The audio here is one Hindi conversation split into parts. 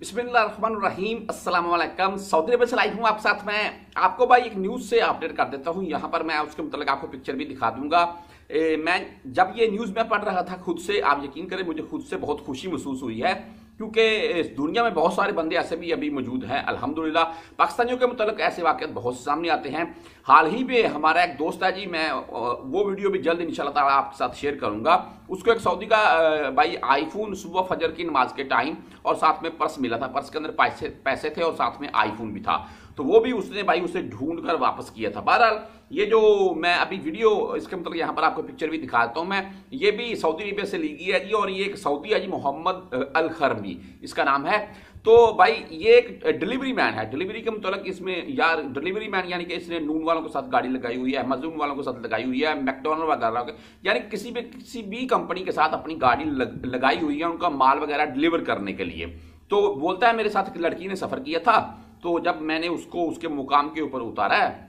बिस्मिल्लाहिर्रहमानिर्रहीम अस्सलाम वालेकुम सऊदी अरब से लाइव हूँ आप साथ में आपको भाई एक न्यूज़ से अपडेट कर देता हूँ। यहाँ पर मैं उसके मतलब आपको पिक्चर भी दिखा दूँगा। ए, मैं जब ये न्यूज़ में पढ़ रहा था खुद से आप यकीन करें मुझे खुद से बहुत खुशी महसूस हुई है क्योंकि दुनिया में बहुत सारे बंदे ऐसे भी अभी मौजूद हैं अल्हम्दुलिल्लाह। पाकिस्तानियों के मतलब ऐसे वाक़ बहुत सामने आते हैं। हाल ही में हमारा एक दोस्त है जी मैं वो वीडियो भी जल्द ताला आपके साथ शेयर करूँगा। उसको एक सऊदी का भाई आईफोन सुबह फजर की नमाज़ के टाइम और साथ में पर्स मिला था। पर्स के अंदर पैसे पैसे थे और साथ में आईफोन भी था। तो वो भी उसने भाई उसे ढूंढ कर वापस किया था। बहरहाल ये जो मैं अभी वीडियो इसके मतलब यहाँ पर आपको पिक्चर भी दिखाता हूँ मैं ये भी सऊदी अरेबिया से ली गई है जी और ये एक सऊदी है जी मोहम्मद अल खरमी इसका नाम है। तो भाई ये एक डिलीवरी मैन है। डिलीवरी के मतलब इसमें यार डिलीवरी मैन यानी कि इसने नून वालों के साथ गाड़ी लगाई हुई है अमेजोन वालों के साथ लगाई हुई है मैकडोनल्ड वगैरह यानी किसी भी किसी भी कंपनी के साथ अपनी गाड़ी लग, लगाई हुई है उनका माल वगैरह डिलीवर करने के लिए। तो बोलता है मेरे साथ एक लड़की ने सफ़र किया था तो जब मैंने उसको, उसके मुकाम के ऊपर उतारा है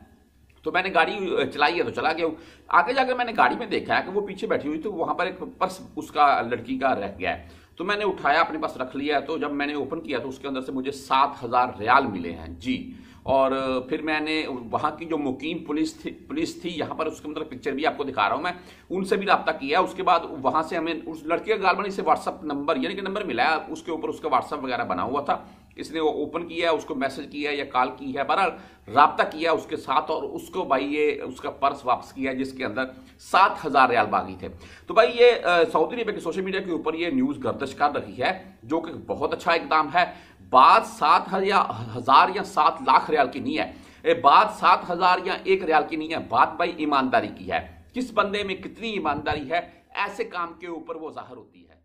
तो मैंने गाड़ी चलाई है तो चला गया आगे जाकर मैंने गाड़ी में देखा है कि वो पीछे बैठी हुई तो वहाँ पर एक पर्स उसका, लड़की का रह गया है। तो मैंने उठाया, अपने पास रख लिया तो जब मैंने ओपन किया तो उसके अंदर से मुझे सात हज़ार रियाल मिले हैं। जी। और फिर मैंने वहाँ की जो मुकीम पुलिस थी पुलिस थी, यहाँ पर उसके मतलब पिक्चर भी आपको दिखा रहा हूँ मैं। उनसे भी रब्ता किया उसके बाद वहाँ से हमें उस लड़के का गालबनी से व्हाट्सअप नंबर यानी कि नंबर मिला उसके ऊपर उसका व्हाट्सअप वगैरह बना हुआ था। इसने वो ओपन किया उसको मैसेज किया या कॉल की है, बहरहाल रबता किया उसके साथ और उसको भाई ये उसका पर्स वापस किया जिसके अंदर सात हज़ार रियाल बागी थे। तो भाई ये सऊदी अरेबिया के सोशल मीडिया के ऊपर ये न्यूज़ गर्दश कर रही है, जो कि बहुत अच्छा इकदाम है। बात सात हज़ार हज़ार या सात लाख रियाल की नहीं है। बात सात हज़ार या एक रियाल की नहीं है। बात भाई ईमानदारी की है। किस बंदे में कितनी ईमानदारी है? ऐसे काम के ऊपर वो ज़ाहिर होती है।